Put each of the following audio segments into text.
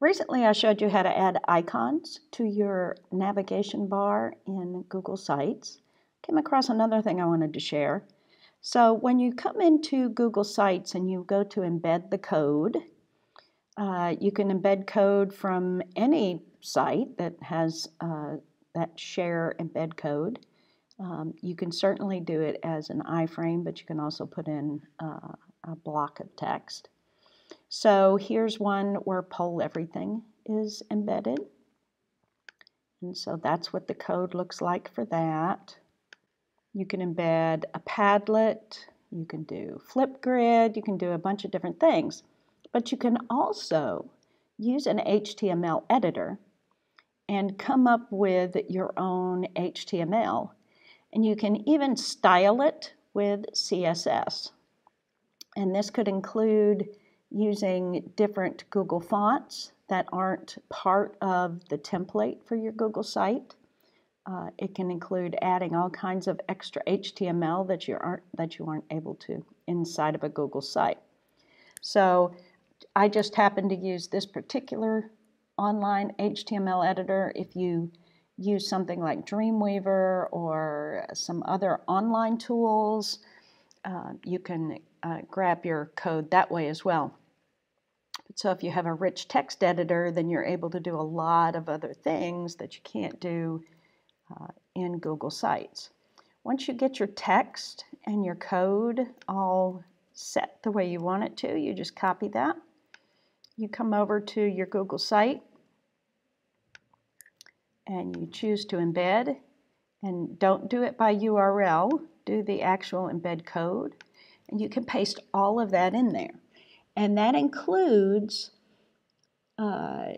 Recently, I showed you how to add icons to your navigation bar in Google Sites. Came across another thing I wanted to share. So when you come into Google Sites and you go to embed the code, uh, you can embed code from any site that has uh, that share embed code. Um, you can certainly do it as an iframe, but you can also put in uh, a block of text. So here's one where Poll Everywhere is embedded. And so that's what the code looks like for that. You can embed a Padlet, you can do Flipgrid, you can do a bunch of different things. But you can also use an HTML editor and come up with your own HTML. And you can even style it with CSS. And this could include using different Google fonts that aren't part of the template for your Google site. Uh, it can include adding all kinds of extra HTML that you aren't that you aren't able to inside of a Google site. So I just happen to use this particular online HTML editor. If you use something like Dreamweaver or some other online tools, uh, you can uh, grab your code that way as well. So if you have a rich text editor, then you're able to do a lot of other things that you can't do uh, in Google Sites. Once you get your text and your code all set the way you want it to, you just copy that. You come over to your Google site and you choose to embed and don't do it by URL, do the actual embed code and you can paste all of that in there. And that includes uh,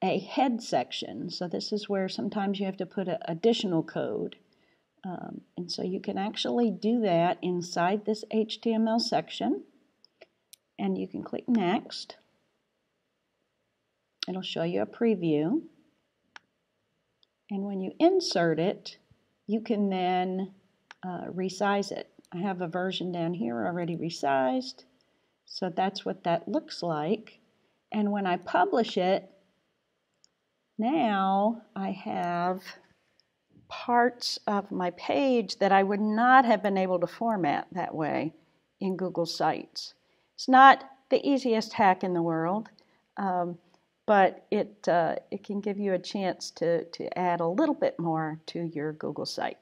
a head section. So this is where sometimes you have to put additional code. Um, and so you can actually do that inside this HTML section. And you can click Next. It'll show you a preview. And when you insert it, you can then uh, resize it. I have a version down here already resized. So that's what that looks like. And when I publish it, now I have parts of my page that I would not have been able to format that way in Google Sites. It's not the easiest hack in the world, um, but it, uh, it can give you a chance to, to add a little bit more to your Google site.